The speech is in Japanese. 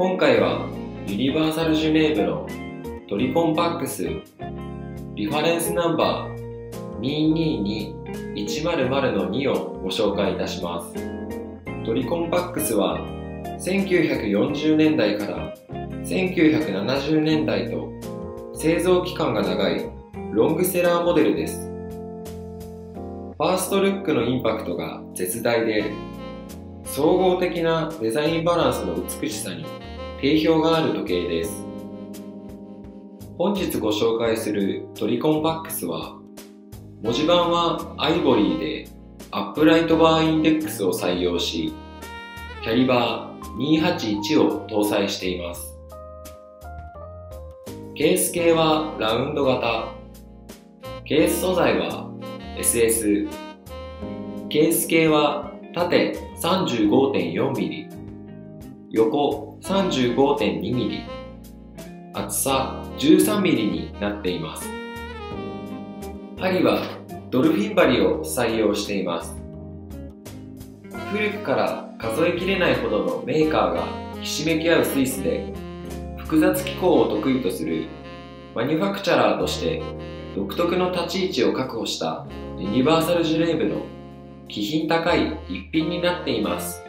今回はユニバーサルジュネーブのトリコンパックスリファレンスナンバー222100の2をご紹介いたします。トリコンパックスは1940年代から1970年代と製造期間が長いロングセラーモデルです。ファーストルックのインパクトが絶大で総合的なデザインバランスの美しさに定評がある時計です。本日ご紹介するトリコンパックスは文字盤はアイボリーでアプライドバーインデックスを採用しキャリバー281を搭載しています。ケース径はラウンド型。ケース素材は SS ケース系は縦 35.4mm 横 35.2mm 厚さ 13mm になっています。針はドルフィン針を採用しています。古くから数えきれないほどのメーカーがひしめき合うスイスで複雑機構を得意とするマニュファクチャラーとして独特の立ち位置を確保したユニバーサルジュレーブの気品高い一品になっています。